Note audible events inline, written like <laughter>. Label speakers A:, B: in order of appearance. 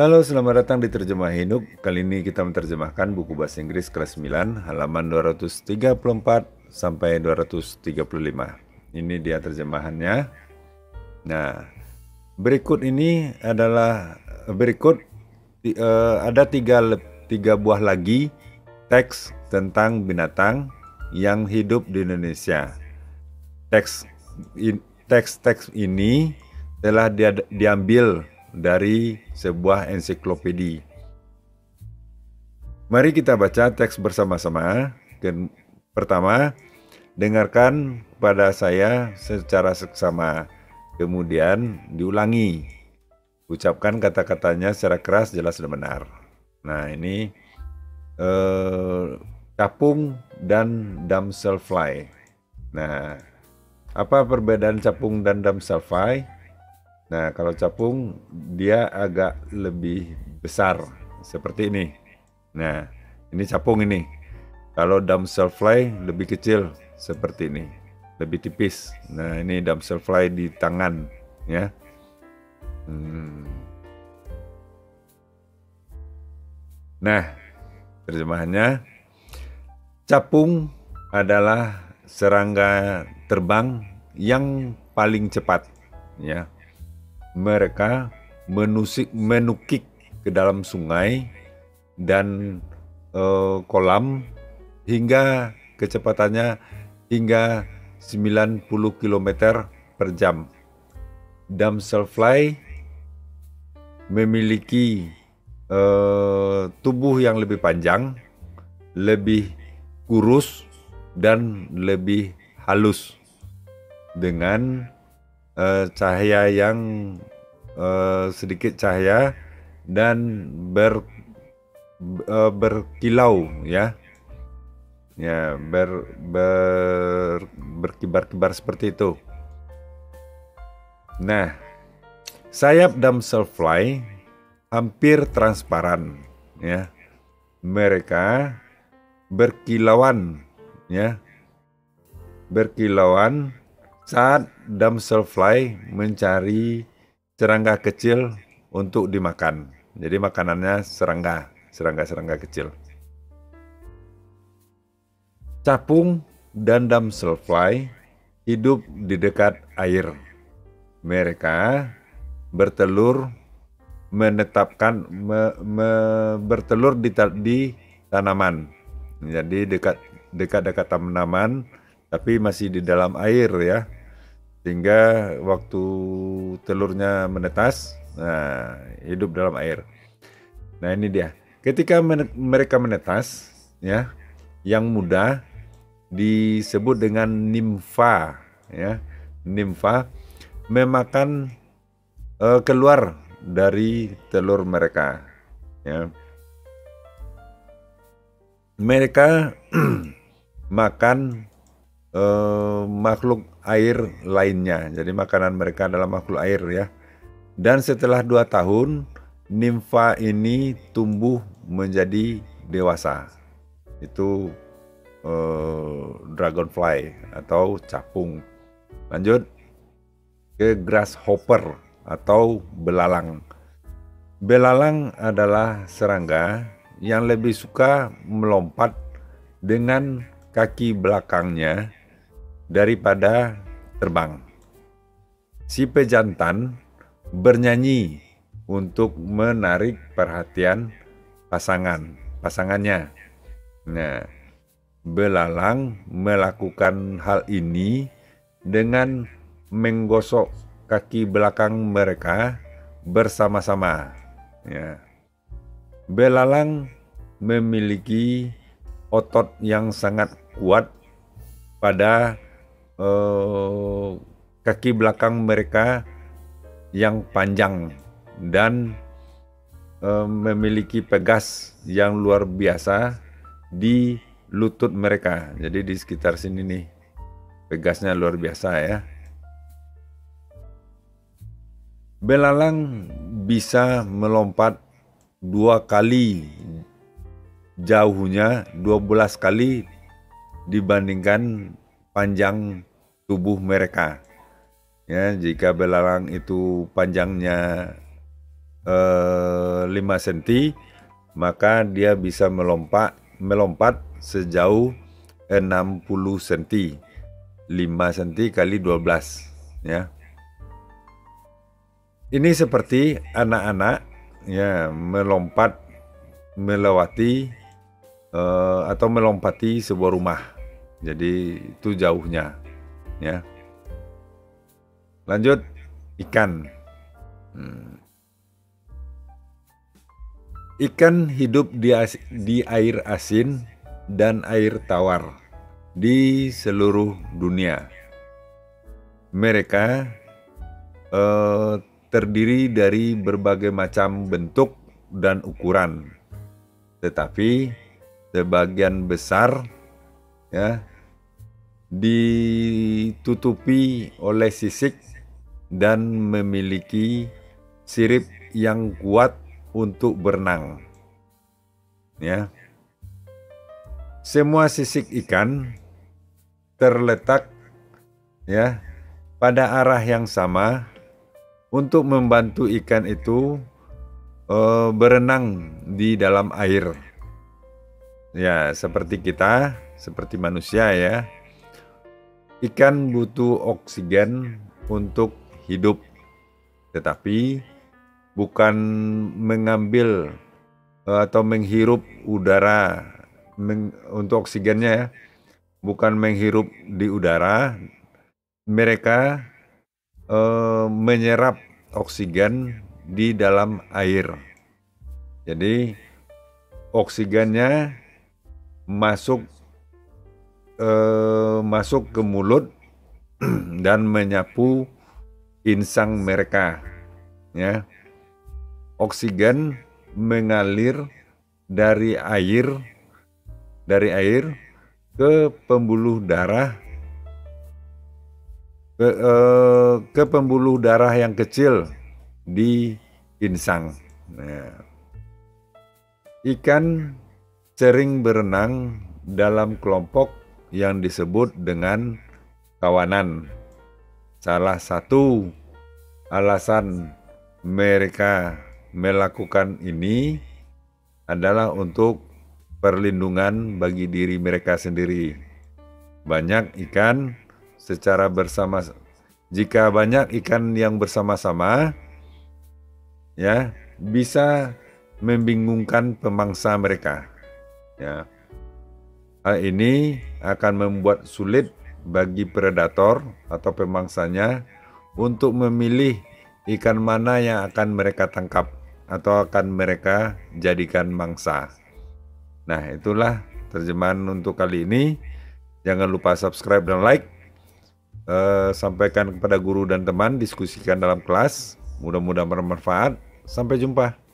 A: Halo, selamat datang di Terjemah Hinuk. Kali ini kita menerjemahkan buku bahasa Inggris kelas 9 halaman 234 sampai 235. Ini dia terjemahannya. Nah, berikut ini adalah berikut uh, ada tiga tiga buah lagi teks tentang binatang yang hidup di Indonesia. Teks teks-teks ini telah dia, diambil dari sebuah ensiklopedi. Mari kita baca teks bersama-sama. Pertama, dengarkan pada saya secara seksama, kemudian diulangi. Ucapkan kata-katanya secara keras, jelas dan benar. Nah, ini eh, capung dan damselfly. Nah, apa perbedaan capung dan damselfly? Nah, kalau capung dia agak lebih besar seperti ini. Nah, ini capung ini. Kalau fly lebih kecil seperti ini, lebih tipis. Nah, ini fly di tangan, ya. Hmm. Nah, terjemahannya capung adalah serangga terbang yang paling cepat, ya mereka menusik menukik ke dalam sungai dan uh, kolam hingga kecepatannya hingga 90 km per jam. Damselfly memiliki uh, tubuh yang lebih panjang, lebih kurus dan lebih halus dengan uh, cahaya yang uh, sedikit cahaya dan ber uh, berkilau ya ya ber, ber berkibar-kibar seperti itu. Nah, sayap damselfly hampir transparan ya. Mereka berkilauan ya. Berkilauan saat damselfly mencari serangga kecil untuk dimakan. Jadi makanannya serangga, serangga-serangga kecil. Capung dan damselfly hidup di dekat air. Mereka bertelur menetapkan me, me, bertelur di, di tanaman. Jadi dekat dekat dekat tanaman tapi masih di dalam air ya sehingga waktu telurnya menetas, nah hidup dalam air. Nah ini dia. Ketika men mereka menetas, ya, yang muda disebut dengan nimfa, ya, nimfa memakan uh, keluar dari telur mereka, ya. Mereka <clears throat> makan uh, makhluk air lainnya. Jadi makanan mereka adalah makhluk air ya. Dan setelah dua tahun, nimfa ini tumbuh menjadi dewasa. Itu uh, dragonfly atau capung. Lanjut ke grasshopper atau belalang. Belalang adalah serangga yang lebih suka melompat dengan kaki belakangnya daripada terbang. Si pejantan bernyanyi untuk menarik perhatian pasangan, pasangannya. Nah, belalang melakukan hal ini dengan menggosok kaki belakang mereka bersama-sama. Ya. Belalang memiliki otot yang sangat kuat pada uh, kaki belakang mereka yang panjang dan uh, memiliki pegas yang luar biasa di lutut mereka. Jadi di sekitar sini nih pegasnya luar biasa ya. Belalang bisa melompat dua kali jauhnya 12 kali dibandingkan panjang tubuh mereka. Ya, jika belalang itu panjangnya eh, 5 cm, maka dia bisa melompat melompat sejauh 60 cm. 5 cm kali 12 ya. Ini seperti anak-anak ya melompat melewati uh, atau melompati sebuah rumah. Jadi itu jauhnya ya. Lanjut ikan. Hmm. Ikan hidup di, di air asin dan air tawar di seluruh dunia. Mereka uh, terdiri dari berbagai macam bentuk dan ukuran, tetapi sebagian besar ya ditutupi oleh sisik dan memiliki sirip yang kuat untuk berenang. Ya. Semua sisik ikan terletak ya pada arah yang sama untuk membantu ikan itu uh, berenang di dalam air. Ya, seperti kita, seperti manusia ya. Ikan butuh oksigen untuk hidup. Tetapi bukan mengambil eh, atau menghirup udara meng, untuk oksigennya ya, bukan menghirup di udara, mereka uh, menyerap oksigen di dalam air. Jadi oksigennya masuk uh, masuk ke mulut <clears throat> dan menyapu insang mereka, ya oksigen mengalir dari air dari air ke pembuluh darah ke, eh, ke pembuluh darah yang kecil di insang. Nah, ikan sering berenang dalam kelompok yang disebut dengan kawanan. Salah satu alasan mereka melakukan ini adalah untuk perlindungan bagi diri mereka sendiri. Banyak ikan secara bersama jika banyak ikan yang bersama-sama ya bisa membingungkan pemangsa mereka. Ya. Hal ini akan membuat sulit bagi predator atau pemangsanya untuk memilih ikan mana yang akan mereka tangkap atau akan mereka jadikan mangsa. Nah, itulah terjemahan untuk kali ini. Jangan lupa subscribe dan like. Uh, sampaikan kepada guru dan teman, diskusikan dalam kelas. Mudah-mudahan bermanfaat. Sampai jumpa.